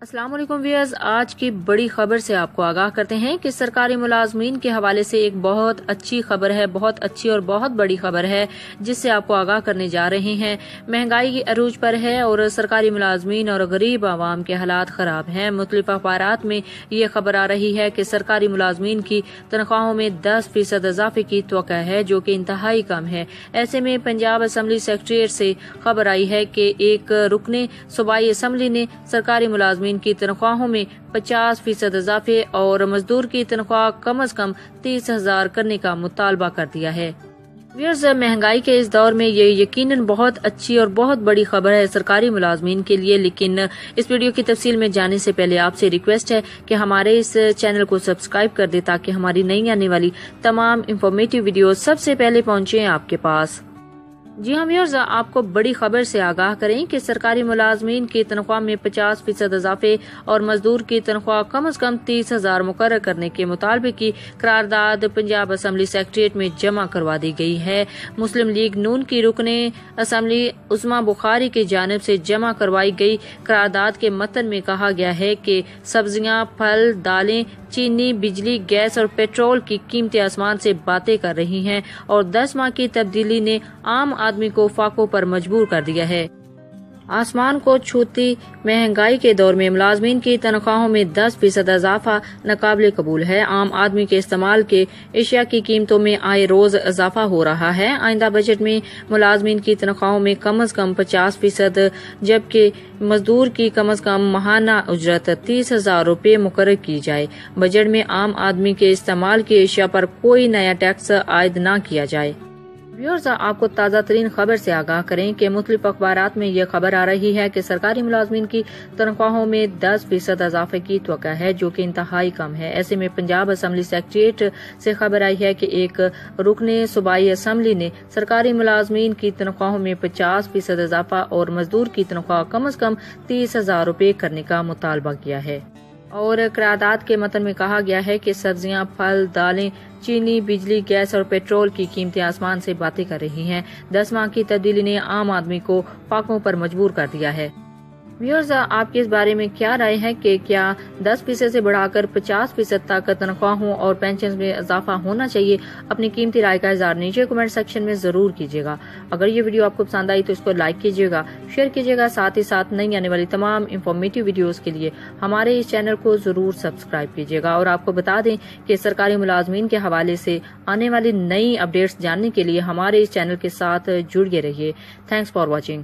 السلام علیکم ویئرز، آج کی بڑی خبر سے آپ کو آگاہ کرتے ہیں کہ سرکاری ملازمین کے حوالے سے ایک بہت اچھی خبر ہے، بہت اچھی اور بہت بڑی خبر ہے، جس سے آپ کو آگاہ کرنے جا رہے ہیں۔ مہنگائی کی عروج پر ہے اور سرکاری ملازمین اور غریب عوام کے حالات خراب ہیں۔ مختلف اخبارات میں یہ خبر آ رہی ہے کہ سرکاری ملازمین کی تنخواہوں میں دس فیصد اضافے کی توقع ہے، جو کہ انتہائی کم ہے۔ ایسے میں پنجاب اسمبلی سیکٹریٹ سے خبر آئی ہے کہ ایک رکن صوبائی اسمبلی نے سرکاری ملازمین کی تنخواہوں میں پچاس فیصد اضافے اور مزدور کی تنخواہ کم از کم تیس ہزار کرنے کا مطالبہ کر دیا ہے۔ ویئرز مہنگائی کے اس دور میں یہ یقیناً بہت اچھی اور بہت بڑی خبر ہے سرکاری ملازمین کے لیے، لیکن اس ویڈیو کی تفصیل میں جانے سے پہلے آپ سے ریکویسٹ ہے کہ ہمارے اس چینل کو سبسکرائب کر دیں تاکہ ہماری نئی آنے والی تمام انفارمیٹیو ویڈیو سب سے پہلے پہنچے آپ کے پاس۔ جی ہاں ویورز آپ کو بڑی خبر سے آگاہ کریں کہ سرکاری ملازمین کی تنخواہ میں پچاس فیصد اضافے اور مزدور کی تنخواہ کم از کم تیس ہزار مقرر کرنے کے مطالبے کی قرارداد پنجاب اسمبلی سیکٹریٹ میں جمع کروا دی گئی ہے۔ مسلم لیگ نون کی رکن اسمبلی عثما بخاری کی جانب سے جمع کروائی گئی قرارداد کے متن میں کہا گیا ہے کہ سبزیاں، پھل، دالیں، چینی، بجلی، گیس اور پیٹرول کی قیمتیں آسمان سے باتیں کر رہی ہیں اور دس ماہ کی تبدیلی نے عام آدمی کو فاقوں پر مجبور کر دیا ہے۔ آسمان کو چھوتی مہنگائی کے دور میں ملازمین کی تنخواہوں میں دس فیصد اضافہ ناقابل قبول ہے۔ عام آدمی کے استعمال کے اشیاء کی قیمتوں میں آئے روز اضافہ ہو رہا ہے۔ آئندہ بجٹ میں ملازمین کی تنخواہوں میں کم از کم پچاس فیصد، جبکہ مزدور کی کم از کم ماہانہ اجرت تیس ہزار روپے مقرر کی جائے۔ بجٹ میں عام آدمی کے استعمال کی اشیاء پر کوئی نیا ٹیکس عائد نہ کیا جائے۔ ویورز، آپ کو تازہ ترین خبر سے آگاہ کریں کہ مختلف اخبارات میں یہ خبر آ رہی ہے کہ سرکاری ملازمین کی تنخواہوں میں دس فیصد اضافے کی توقع ہے، جو کہ انتہائی کم ہے۔ ایسے میں پنجاب اسمبلی سیکٹریٹ سے خبر آئی ہے کہ ایک رکن صوبائی اسمبلی نے سرکاری ملازمین کی تنخواہوں میں پچاس فیصد اضافہ اور مزدور کی تنخواہ کم از کم تیس ہزار روپے کرنے کا مطالبہ کیا ہے۔ اور قرارداد کے متن میں کہا گیا ہے کہ سبزیاں، پھل، دالیں، چینی، بجلی، گیس اور پیٹرول کی قیمتیں آسمان سے باتیں کر رہی ہیں۔ دس ماہ کی تبدیلی نے عام آدمی کو پاکوں پر مجبور کر دیا ہے۔ ویورز آپ کے اس بارے میں کیا رائے ہے کہ کیا دس فیصد سے بڑھا کر پچاس فیصد تک تنخواہوں اور پینشن میں اضافہ ہونا چاہیے، اپنی قیمتی رائے کا اظہار نیچے کمنٹ سیکشن میں ضرور کیجیے گا۔ اگر یہ ویڈیو آپ کو پسند آئی تو اس کو لائک کیجیے گا، شیئر کیجیے گا، ساتھ ہی ساتھ نئی آنے والی تمام انفارمیٹیو ویڈیوز کے لیے ہمارے اس چینل کو ضرور سبسکرائب کیجیے گا۔ اور آپ کو بتا دیں کہ سرکاری ملازمین کے حوالے سے آنے والی نئی اپڈیٹس جاننے کے لیے ہمارے اس چینل کے ساتھ جڑے رہیے۔ Thanks for watching